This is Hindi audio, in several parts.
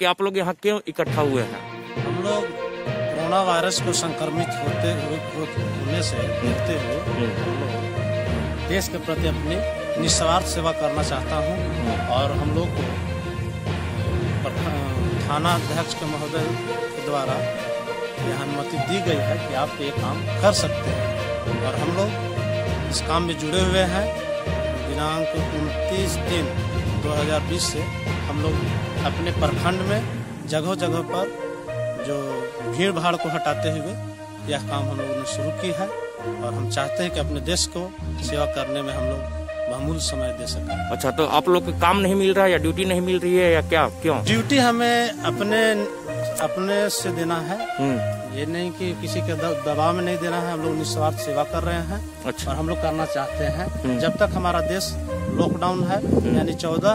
कि आप लोग यहाँ क्यों इकट्ठा हुए हैं? हम लोग कोरोना वायरस को संक्रमित होते होने से देखते हुए देश के प्रति अपनी निस्वार्थ सेवा करना चाहता हूँ और हम लोग को थाना अध्यक्ष के महोदय के द्वारा यह अनुमति दी गई है कि आप ये काम कर सकते हैं। और हम लोग इस काम में जुड़े हुए हैं। दिनांक उनतीस तीन 2020 से हम लोग अपने प्रखंड में जगह जगह पर जो भीड़ भाड़ को हटाते हुए यह काम हम लोगों ने शुरू की है और हम चाहते हैं कि अपने देश को सेवा करने में हम लोग मामूल समय दे सकें। अच्छा तो आप लोग को काम नहीं मिल रहा है या ड्यूटी नहीं मिल रही है या क्या क्यों? ड्यूटी हमें अपने अपने से देना है। हम्म। ये नहीं कि किसी के दबाव में नहीं देना है हम लोग निस्वार्थ सेवा कर रहे हैं अच्छा। और हम लोग करना चाहते हैं। हम्म। जब तक हमारा देश लॉकडाउन है यानी चौदह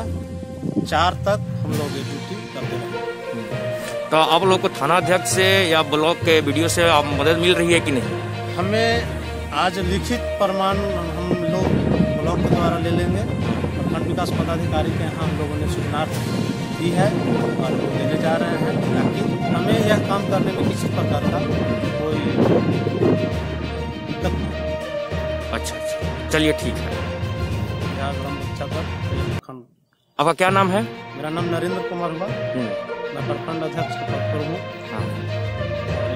चार तक हम लोग ये ड्यूटी करते रहेंगे तो आप लोग को थाना अध्यक्ष से या ब्लॉक के वीडियो से आप मदद मिल रही है कि नहीं? हमें आज लिखित प्रमाण हम लोग ब्लॉक के द्वारा ले लेंगे। प्रखंड विकास पदाधिकारी के यहाँ हम लोगों ने सूचना दी है और देने जा रहे हमें यह काम करने में किसी प्रकार का कोई दिक्कत न हो। अच्छा अच्छा। चलिए ठीक है। आपका क्या नाम है? मेरा नाम नरेंद्र कुमार हुआ। हम्म, मैं प्रखंड अध्यक्ष के पद पर हूँ। हाँ,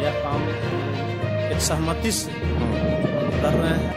यह काम एक सहमति से। कर रहे हैं।